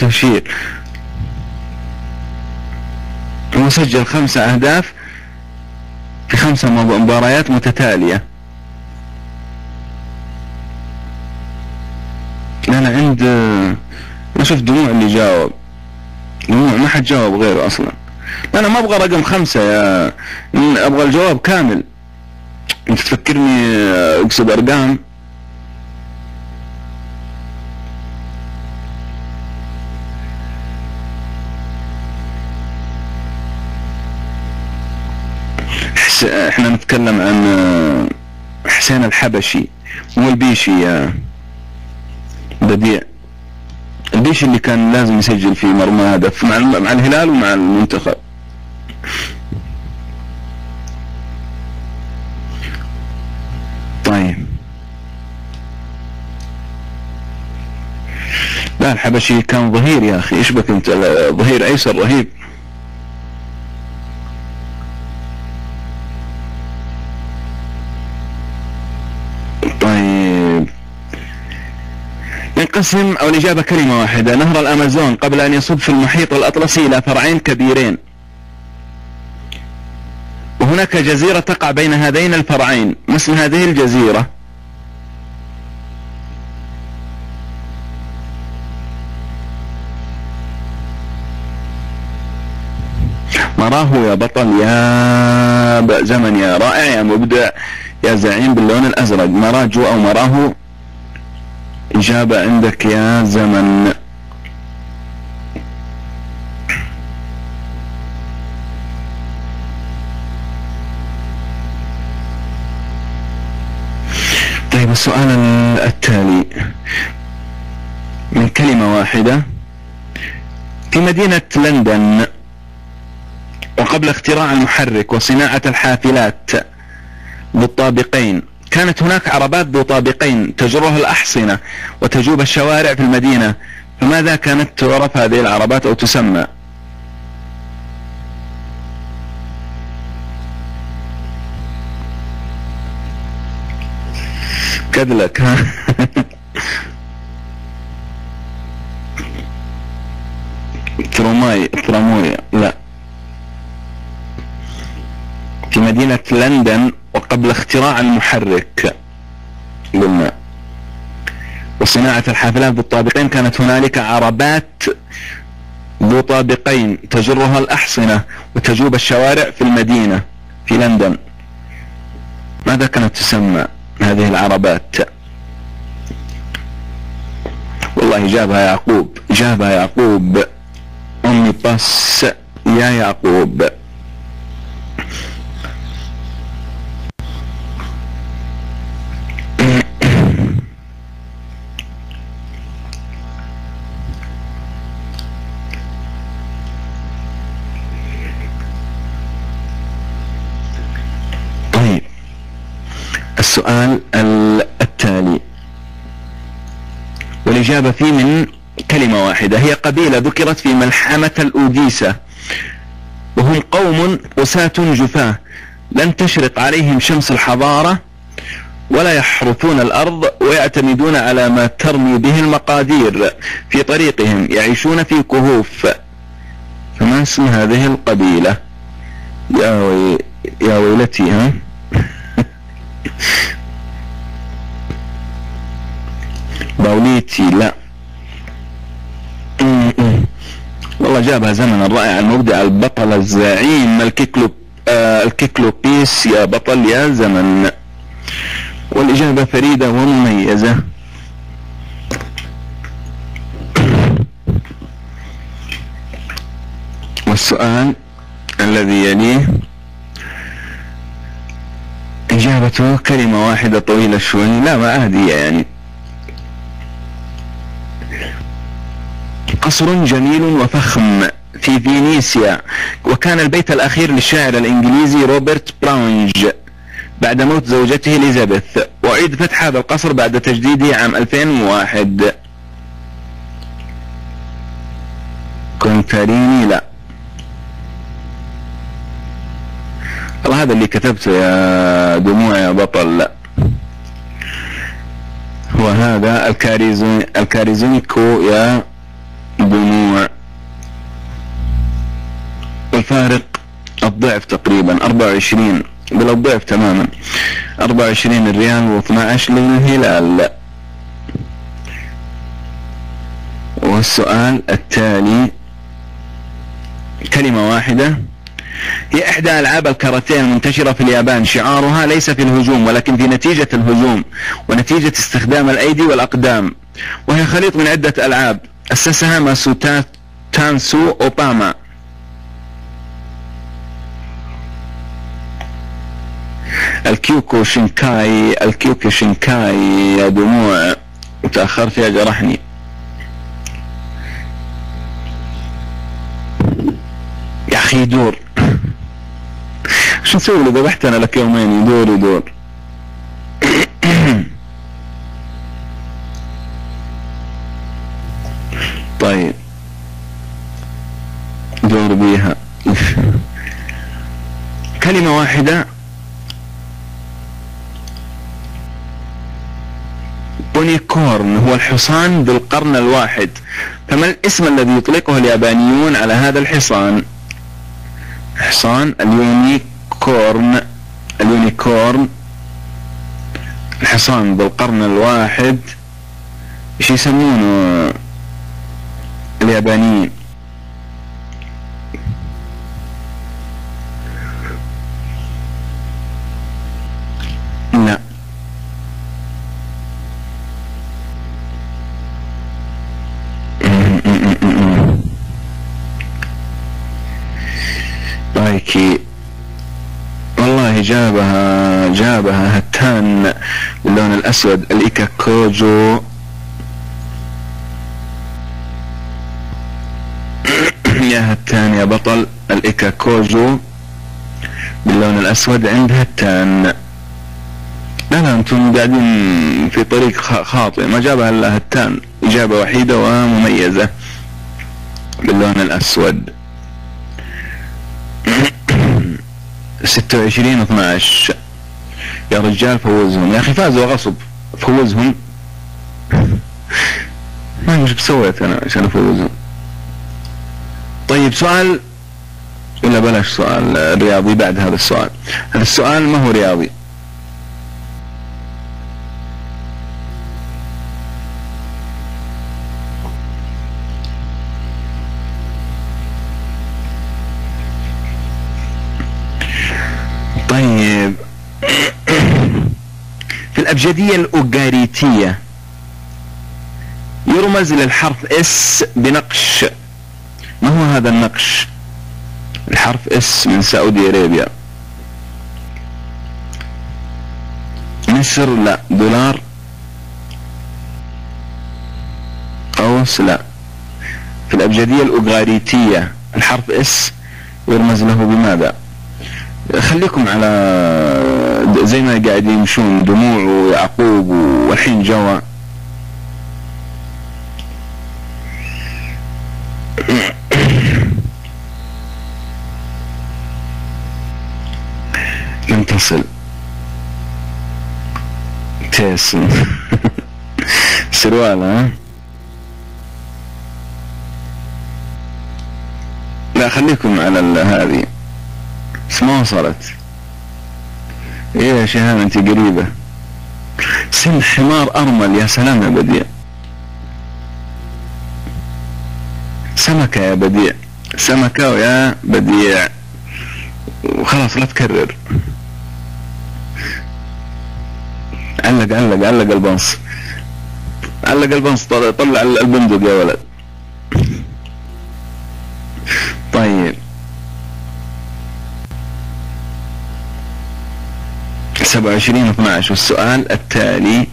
هو سجل خمسة أهداف في خمسة مباريات متتالية. لا عند شفت دموع اللي جاوب. دموع ما حد جاوب غيره أصلا. أنا ما أبغى رقم خمسة يا أبغى الجواب كامل. أنت تفكرني أقصد أرقام. إحنا نتكلم عن حسين الحبشي مو البيشي يا بديع. البيشي اللي كان لازم يسجل في مرمى هدف مع مع الهلال ومع المنتخب. طيب. لا الحبشي كان ظهير يا أخي. إيش بك أنت؟ ظهير أيسر رهيب. ينقسم أو الإجابة كلمة واحدة. نهر الأمازون قبل أن يصب في المحيط الأطلسي إلى فرعين كبيرين. وهناك جزيرة تقع بين هذين الفرعين. ما اسم هذه الجزيرة؟ مراه يا بطل يا زمن يا رائع يا مبدع يا زعيم باللون الأزرق. مراجو أو مراه إجابة عندك يا زمن. طيب السؤال التالي. من كلمة واحدة. في مدينة لندن وقبل اختراع المحرك وصناعة الحافلات بالطابقين كانت هناك عربات ذو طابقين تجرها الأحصنة وتجوب الشوارع في المدينة. فماذا كانت تعرف هذه العربات أو تسمى؟ كذلك ها (laughs) تروماي ترامويا لا. في مدينة لندن وقبل اختراع المحرك قلنا وصناعة الحافلات بالطابقين كانت هنالك عربات ذو طابقين تجرها الأحصنة وتجوب الشوارع في المدينة في لندن. ماذا كانت تسمى هذه العربات؟ والله جابها يعقوب جابها يعقوب. أمي بس يا يعقوب. السؤال التالي. والإجابة فيه من كلمة واحدة. هي قبيلة ذكرت في ملحمة الأوديسة وهم قوم قساة جفاة. لن تشرق عليهم شمس الحضارة ولا يحرثون الأرض ويعتمدون على ما ترمي به المقادير في طريقهم. يعيشون في كهوف. فما اسم هذه القبيلة؟ يا. يا ويلتي ها؟ باوليتي لا. والله جابها زمن الرائع المبدع البطل الزعيم الكيكلو آه الكيكلوبيس يا بطل يا زمن. والإجابة فريدة ومميزة. والسؤال الذي يليه إجابته كلمة واحدة طويلة شوي لا ما أهدية يعني. قصر جميل وفخم في فينيسيا وكان البيت الأخير للشاعر الإنجليزي روبرت براونج بعد موت زوجته إليزابيث وأعيد فتح هذا القصر بعد تجديده عام 2001 كونتاريني لا. والله هذا اللي كتبته يا دموع يا بطل لا. هو هذا الكاريزوني الكاريزونيكو يا دموع الفارق الضعف تقريبا 24 بل الضعف تماما. 24 الريال و12 للهلال. والسؤال التالي كلمة واحدة. هي إحدى ألعاب الكاراتيه المنتشرة في اليابان. شعارها ليس في الهجوم ولكن في نتيجة الهجوم ونتيجة استخدام الأيدي والأقدام وهي خليط من عدة ألعاب. أسسها ماسوتاتسو أوياما. الكيوكو شينكاي الكيوكو شينكاي يا دموع وتأخرت يا جرحني. أخي دور. شو نسوي لو ذبحت أنا لك يومين؟ يدور يدور طيب. دور بيها. كلمة واحدة. unicorn هو الحصان بالقرن الواحد. فما الاسم الذي يطلقه اليابانيون على هذا الحصان؟ حصان ال unicorn ال unicorn الحصان بالقرن الواحد إيش يسمونه؟ اليابانيين. باللون الأسود الإيكا كوجو. (clears throat) يا هتان يا بطل الإيكا كوجو. باللون الأسود عند هتان لا لا أنتم قاعدين في طريق خاطئ. ما جابها إلا هتان إجابة وحيدة ومميزة. باللون الأسود. (clears throat) 26 12 يا رجال فوزهم. يا أخي فازوا غصب. فوزهم. ما إيش سويت أنا عشان أفوزهم. طيب سؤال ولا بلاش سؤال رياضي بعد هذا السؤال. هذا السؤال ما هو رياضي. الأبجدية الأوغاريتية يرمز للحرف S بنقش. ما هو هذا النقش؟ الحرف S من Saudi Arabia. مصر لا دولار. قوس لا. في الأبجدية الأوغاريتية الحرف S يرمز له بماذا؟ خليكم على زي ما قاعد يمشون دموع ويعقوب والحين جوا. لم تصل. تيس (laughs) سروال ها؟ لا خليكم على هذه. بس ما وصلت إيه يا شهان أنت قريبة. سن حمار أرمل يا سلام يا بديع. سمكة يا بديع. سمكة يا بديع. وخلاص لا تكرر. علق علق علق البنص. علق البنص طلع البندق يا ولد. طيب. سبعة وعشرين اثنى عشر. والسؤال التالي.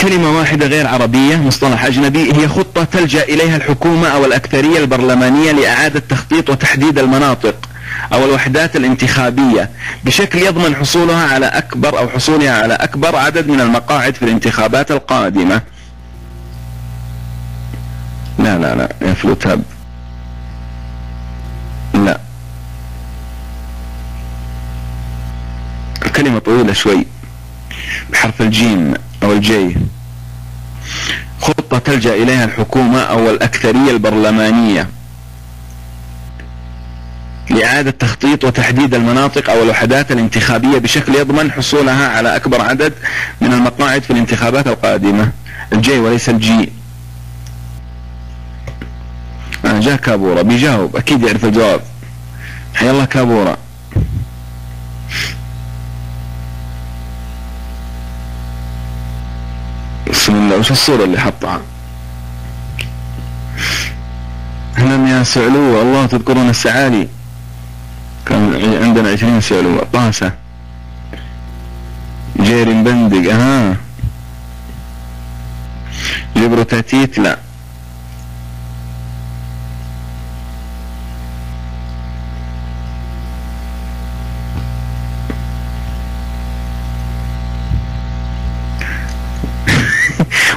كلمة واحدة غير عربية مصطلح أجنبي هي خطة تلجأ إليها الحكومة أو الأكثرية البرلمانية لإعادة تخطيط وتحديد المناطق أو الوحدات الانتخابية بشكل يضمن حصولها على أكبر أو حصولها على أكبر عدد من المقاعد في الانتخابات القادمة. لا لا لا يا فلوتاب لا الكلمة طويلة شوي. بحرف الجيم أو ال G. خطة تلجأ إليها الحكومة أو الأكثرية البرلمانية. لإعادة تخطيط وتحديد المناطق أو الوحدات الانتخابية بشكل يضمن حصولها على أكبر عدد من المقاعد في الانتخابات القادمة. ال G وليس الجيم. آه جاء كابورا. بيجاوب. أكيد يعرف الجواب. حيا الله كابورا. بسم الله. وش الصورة اللي حطها يا سعلوة الله تذكرون السعالي. كان عندنا عشرين سعلوة طاسة جيري بندق ها جبرو تاتيت لا.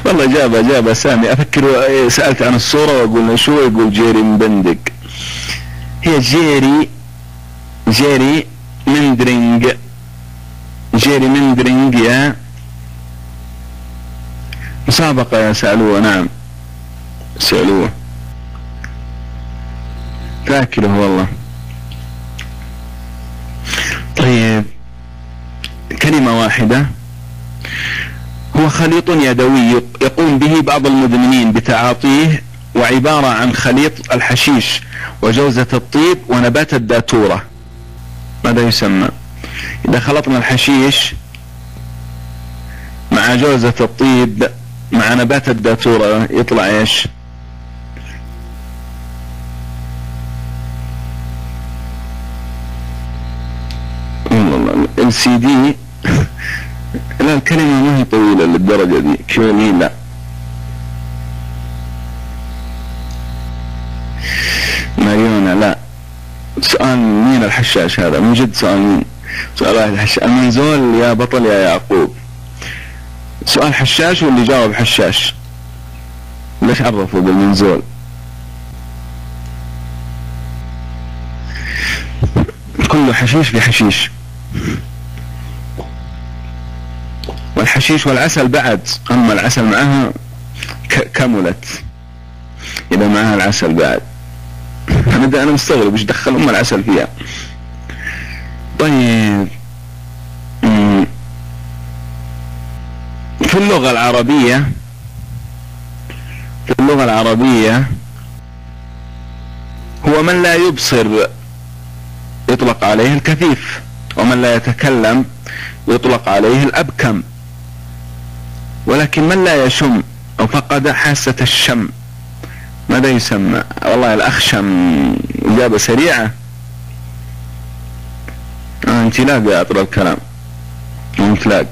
والله جابها جابها سامي أفكر إيه، سألت عن الصورة وأقول شو؟ يقول جيري مبندق هي gerry gerrymandering. gerrymandering يا مسابقة يا سعلوة. نعم. سعلوة. فاكره والله. طيب. كلمة واحدة. هو خليط يدوي يقوم به بعض المدمنين بتعاطيه وعبارة عن خليط الحشيش وجوزة الطيب ونبات الداتورة ماذا يسمى إذا خلطنا الحشيش مع جوزة الطيب مع نبات الداتورة يطلع إيش السي دي لا الكلمة ما هي طويلة للدرجة دي؟ كيوني لا؟ ماريونا لا. سؤال مين الحشاش هذا؟ من جد سؤال مين؟ سؤال واحد الحشاش المنزول يا بطل يا يعقوب. سؤال حشاش واللي جاوب حشاش. ليش عرفوا بالمنزول؟ كله حشيش بحشيش. والحشيش والعسل بعد أما العسل معها كملت. إذا معها العسل بعد. أنا أنا مستغرب إيش دخل أم العسل فيها. طيب. في اللغة العربية في اللغة العربية هو من لا يبصر يطلق عليه الكفيف ومن لا يتكلم ويطلق عليه الأبكم. ولكن من لا يشم؟ فقد حاسة الشم. ماذا يسمى؟ والله الأخشم إجابة سريعة. آه أنت لاقي أطر الكلام. أنت لاق.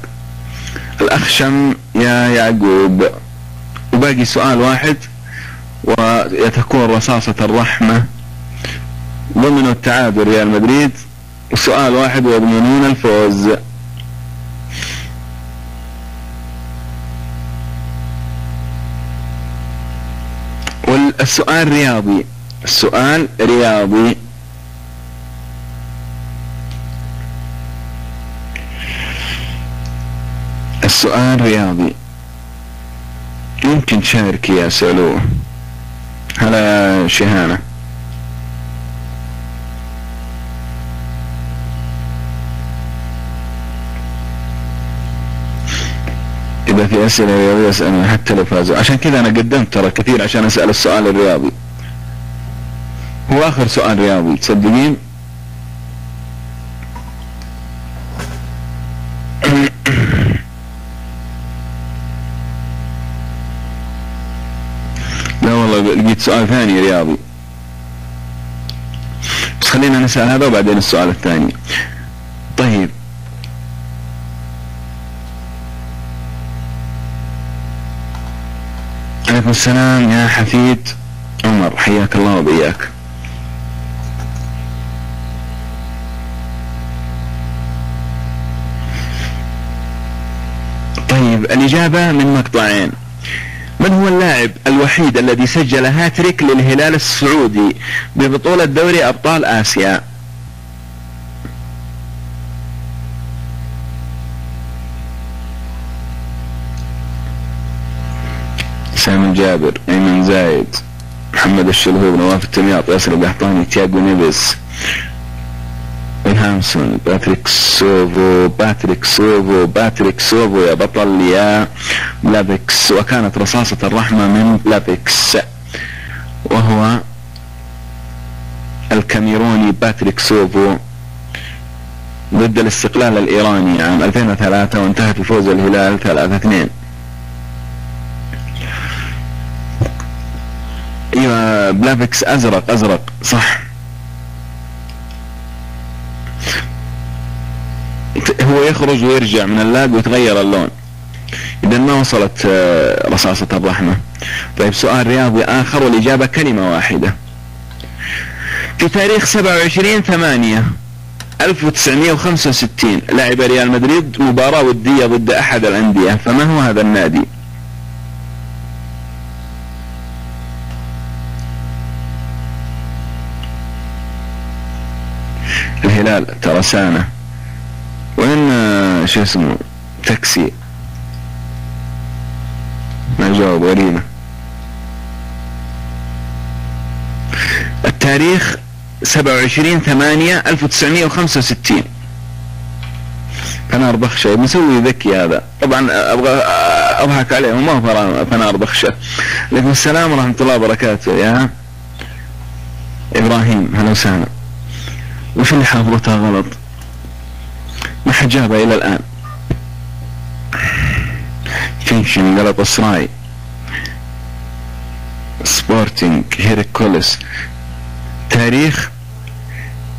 الأخشم يا يعقوب. وباقي سؤال واحد ويتكون رصاصة الرحمة ضمن التعادل ريال مدريد وسؤال واحد ويضمنون الفوز. والسؤال رياضي. السؤال رياضي. السؤال رياضي. يمكن تشارك يا سلوه هلا شهانة. إذا في أسئلة رياضية أسألني حتى لو فازوا. عشان كذا أنا قدمت ترى كثير عشان أسأل السؤال الرياضي. هو آخر سؤال رياضي تصدقين؟ (coughs) لا والله لقيت سؤال ثاني رياضي. بس خلينا نسأل هذا وبعدين السؤال الثاني طيب عليكم السلام يا حفيد. عمر حياك الله وبياك. طيب الإجابة من مقطعين. من هو اللاعب الوحيد الذي سجل هاتريك للهلال السعودي ببطولة دوري أبطال آسيا؟ سامي الجابر ايمن زايد محمد الشلهوب نواف التمياط ياسر القحطاني تياجو نيفيس هامسون باتريك سوفو باتريك سوفو باتريك سوفو يا بطل يا لافيكس. وكانت رصاصة الرحمة من لافيكس وهو الكاميروني باتريك سوفو ضد الاستقلال الإيراني عام 2003 وانتهت بفوز الهلال 3-2 أيوه يا لافيكس أزرق أزرق صح. هو يخرج ويرجع من ال lag ويتغير اللون. إذا ما وصلت آه، رصاصة الرحمة. طيب سؤال رياضي آخر والإجابة كلمة واحدة. في تاريخ 27 8 1965 لعب ريال مدريد مباراة ودية ضد أحد الأندية. فما هو هذا النادي؟ الهلال ترسانة وين آه، شو اسمه تاكسي؟ ما جاوب غريبة التاريخ 27 8 1965 فنار بخشة. مسوي ذكي هذا. طبعا أبغى أضحك عليه ما هو فنار بخشة. عليكم السلام ورحمة الله وبركاته. يا إبراهيم هلا وسهلا. وش اللي حافظتها غلط؟ ما حد جابها إلى الآن. فينشن غلط اسراي سبورتنج هيركولس تاريخ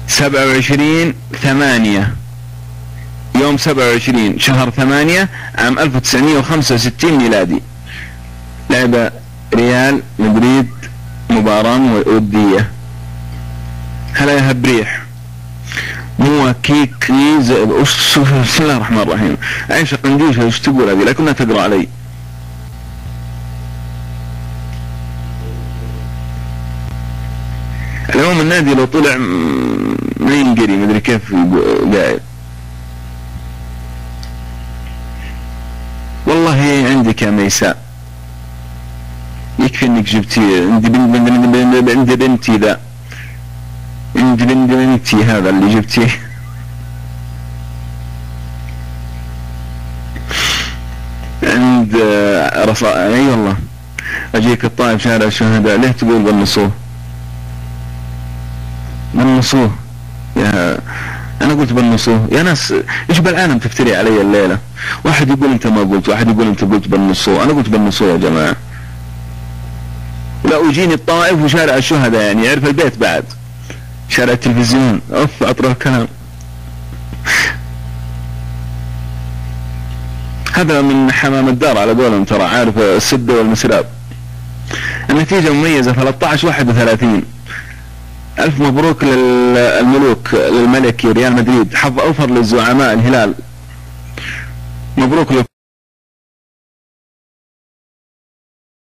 سبعة وعشرين ثمانية. يوم سبعة وعشرين شهر ثمانية عام ألف وتسعمية وخمسة وستين ميلادي. لعب ريال مدريد مباراة ودية هلا يا هبريح مو كيك بسم الله الرحمن الرحيم. عيش قنجوشة إيش تقول هذه لا كنا تقرأ علي. اليوم النادي لو طلع ما ينقري مدري كيف قاعد. والله عندك يا ميساء. يكفي إنك جبتي عندي بنتي ذا. اندبندنتي هذا اللي جبتيه. عند رصا أي والله. أجيك الطائف شارع الشهداء. ليه تقول بالنصوه بالنصوه يا أنا قلت بالنصوص. يا ناس إيش بالعالم تفتري علي الليلة؟ واحد يقول أنت ما قلت واحد يقول أنت قلت بالنصوص. أنا قلت بالنصوص يا جماعة. لا ويجيني الطائف وشارع الشهداء يعني يعرف البيت بعد. شارع التلفزيون. أوف اطرح كلام هذا من حمام الدار على قولهم ترى عارف السدة والمسراب. النتيجة مميزة 13 31 ألف مبروك للملوك للملك ريال مدريد. حظ أوفر للزعماء الهلال. مبروك لكم